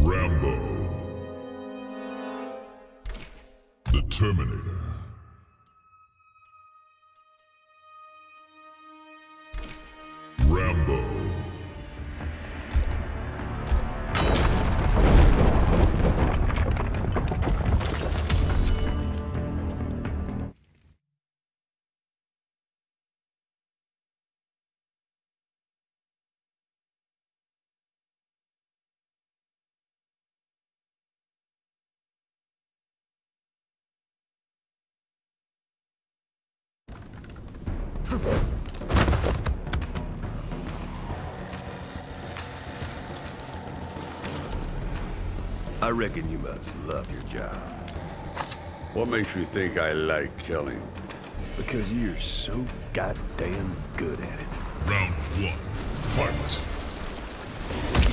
Rambo. The Terminator. I reckon you must love your job. What makes you think I like killing? Because you're so goddamn good at it. Round one. Fight.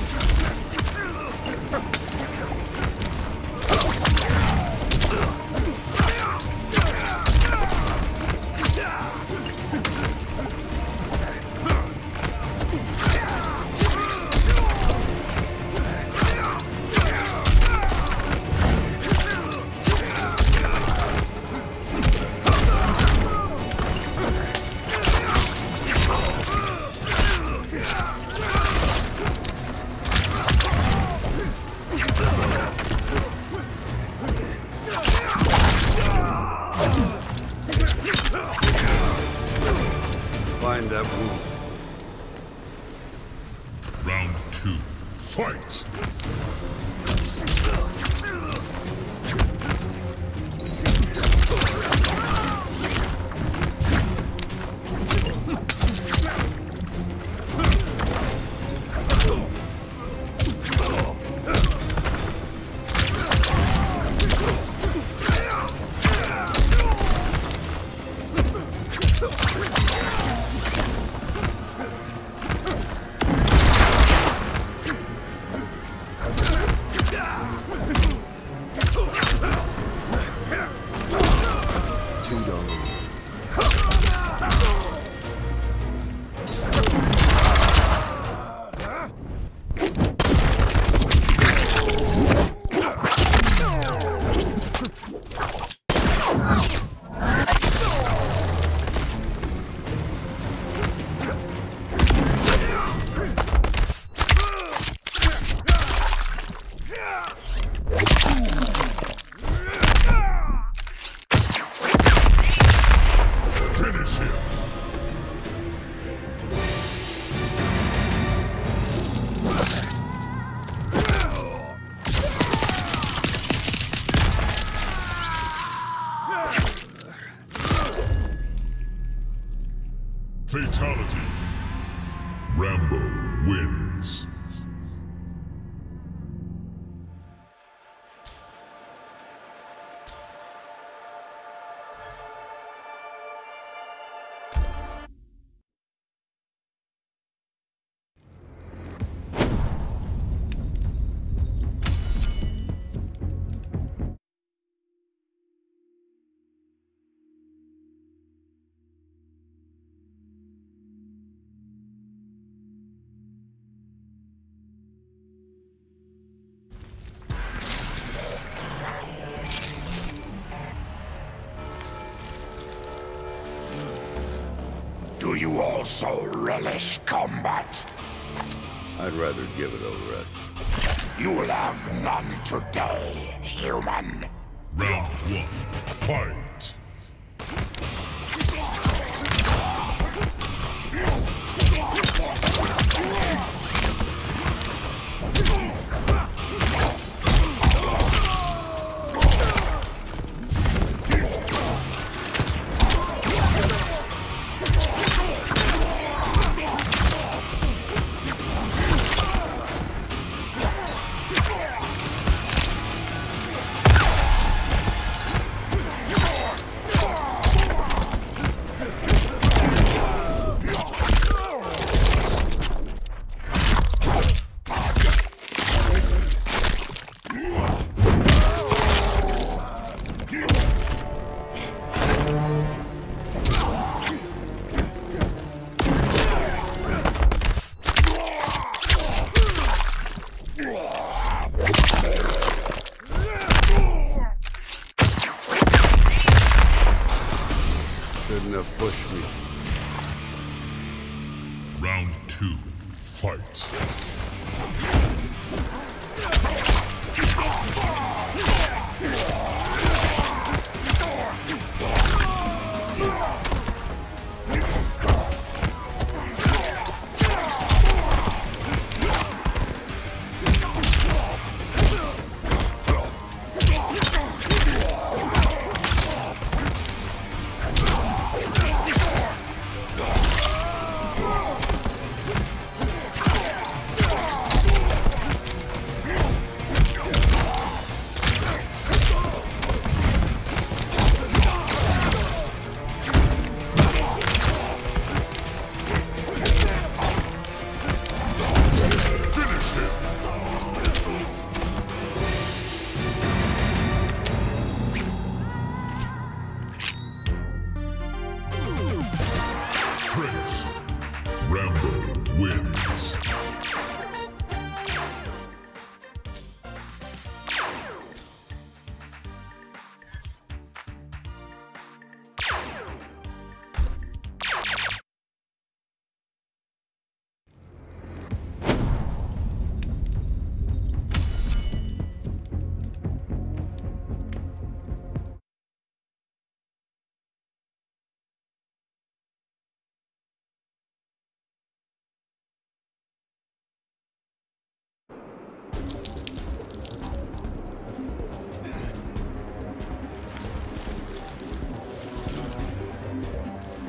You also relish combat? I'd rather give it a rest. You'll have none today, human. Round one. Fight.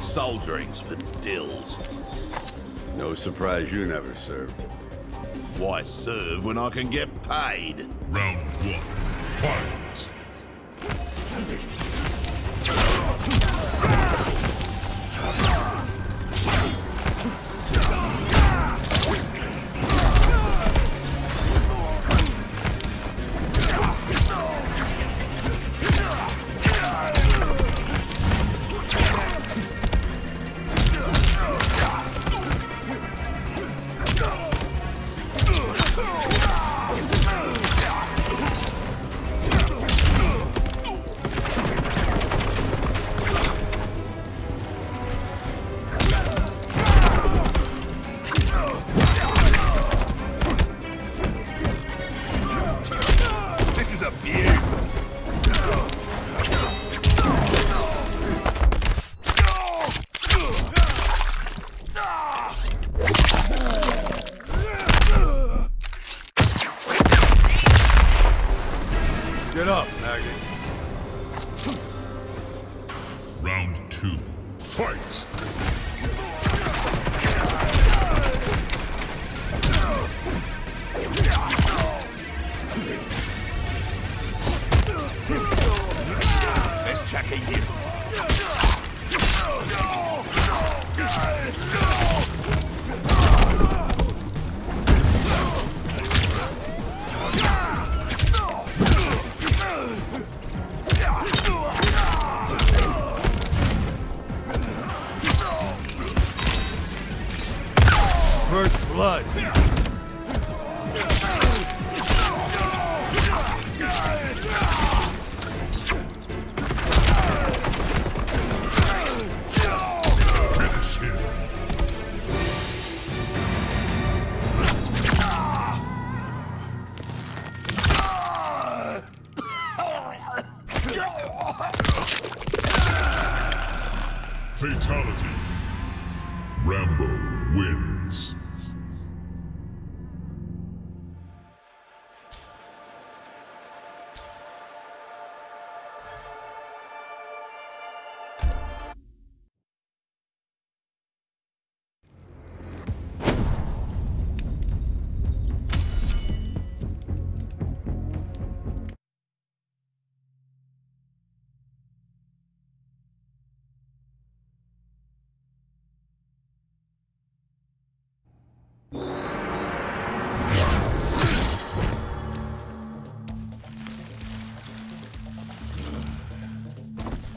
Soldiering's for dills. No surprise you never served. Why serve when I can get paid? Round one, fight. Blood.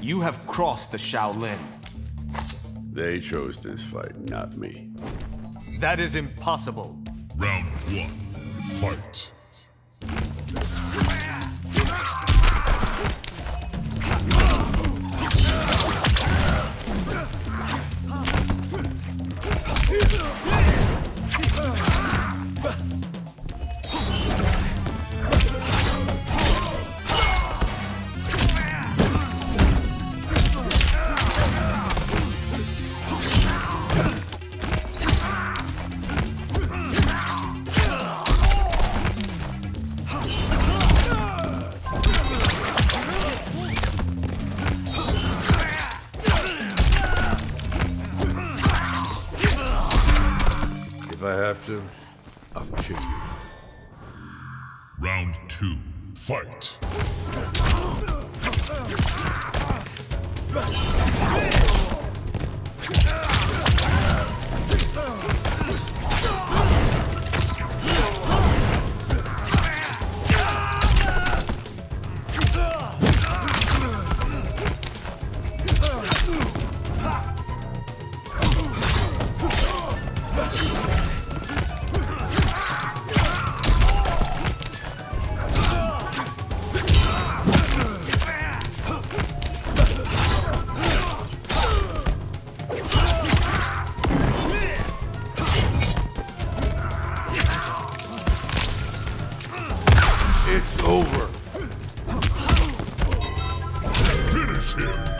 You have crossed the Shaolin. They chose this fight, not me. That is impossible. Round one, fight. If I have to, I'll kill you. Round two. Fight. It's over. Finish him.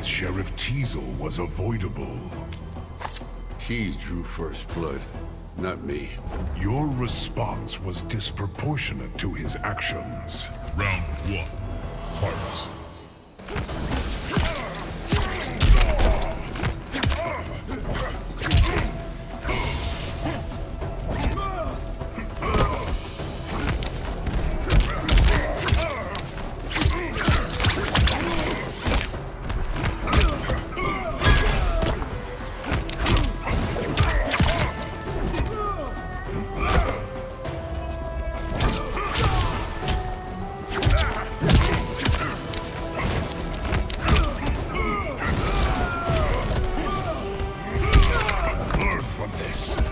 With Sheriff Teasle was avoidable. He drew first blood, not me. Your response was disproportionate to his actions. Round one. Fight. From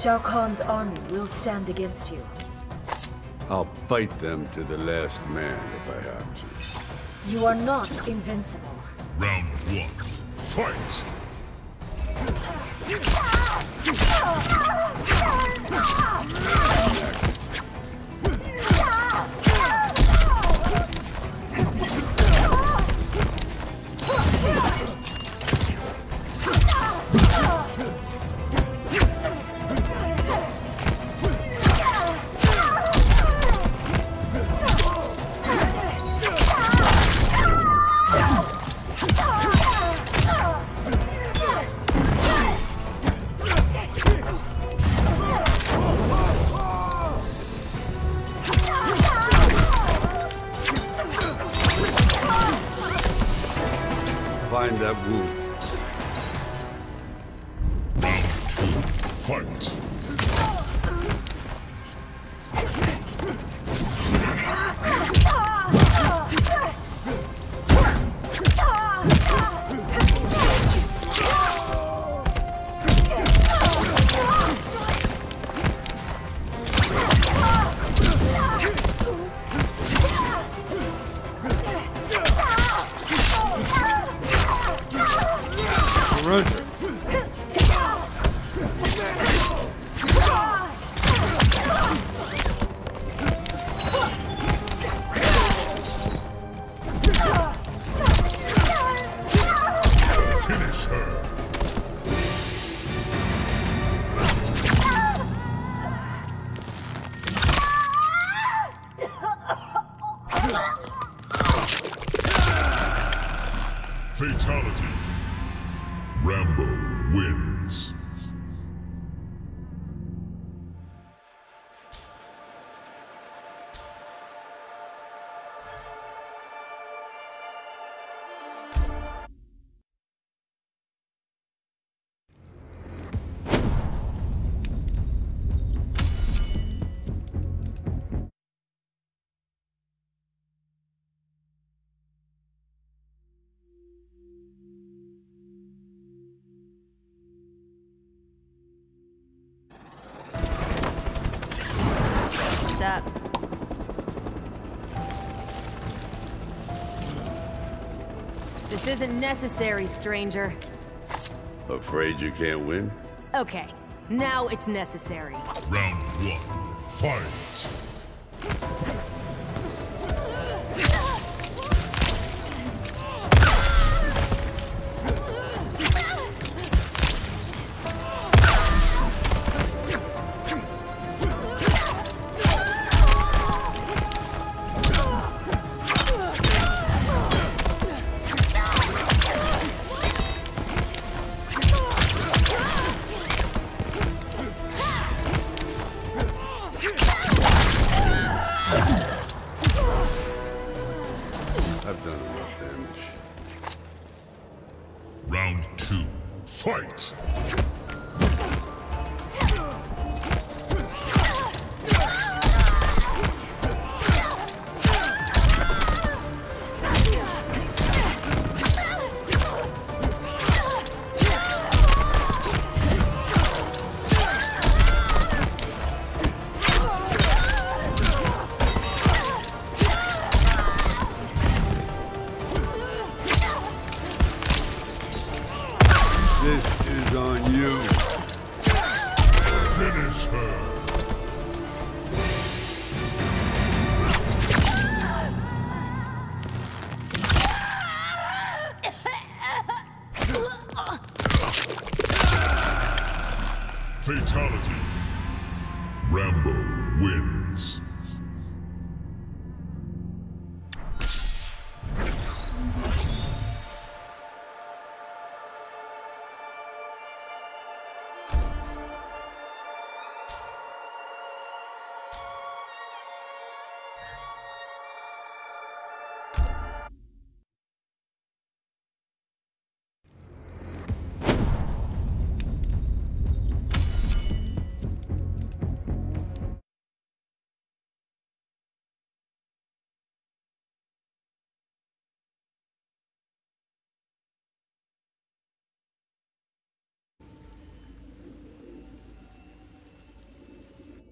Shao Kahn's army will stand against you. I'll fight them to the last man if I have to. You are not invincible. Round one. Fight! Fight! Fatality. Rambo wins. Isn't necessary, stranger. Afraid you can't win? Okay, now it's necessary. Round one. Fight!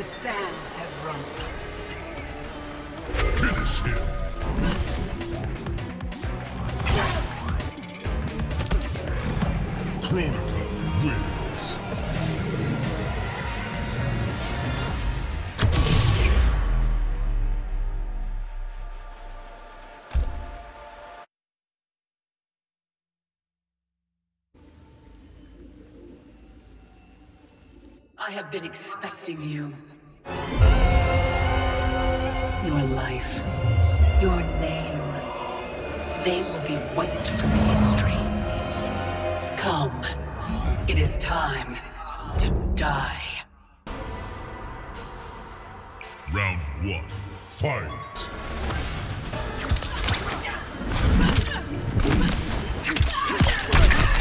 The sands have run out. Finish him. Kronika wins. I have been expecting you. Your life, your name, they will be wiped from history. Come, it is time to die. Round one, fight!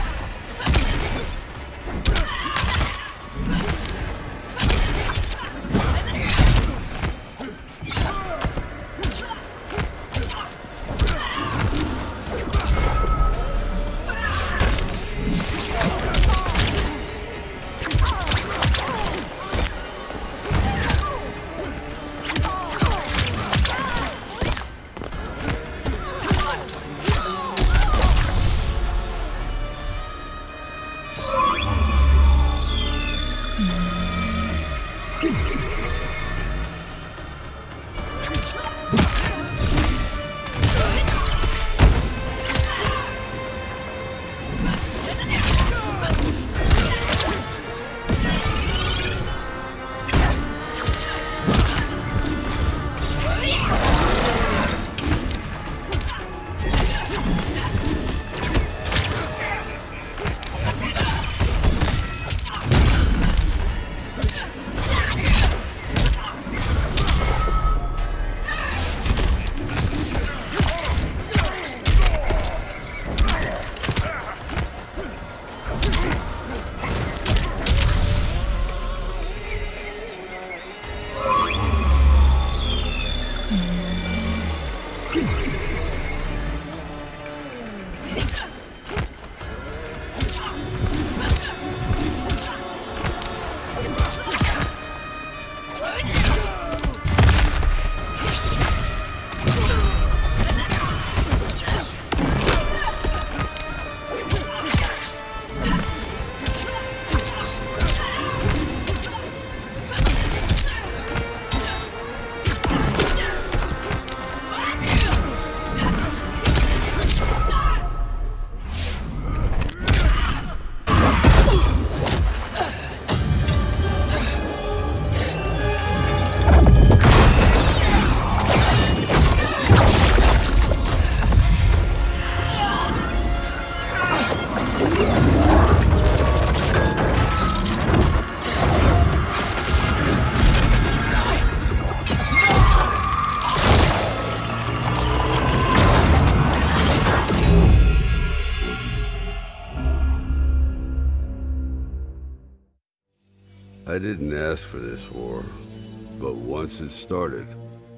it started,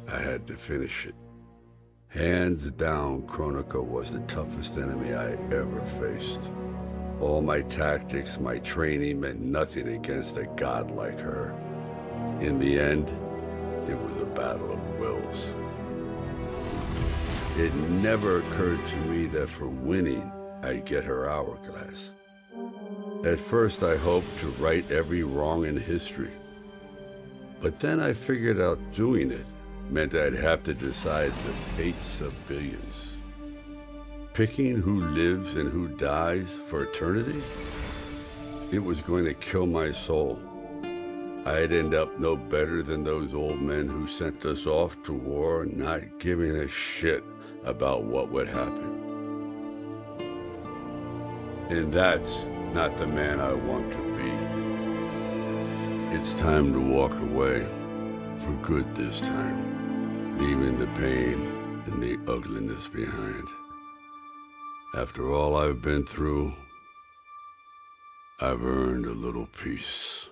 I had to finish it. Hands down, Kronika was the toughest enemy I ever faced. All my tactics, my training meant nothing against a god like her. In the end, it was a battle of wills. It never occurred to me that for winning, I'd get her hourglass. At first, I hoped to right every wrong in history. But then I figured out doing it meant I'd have to decide the fates of billions. Picking who lives and who dies for eternity? It was going to kill my soul. I'd end up no better than those old men who sent us off to war not giving a shit about what would happen. And that's not the man I want to be. It's time to walk away, for good this time, leaving the pain and the ugliness behind. After all I've been through, I've earned a little peace.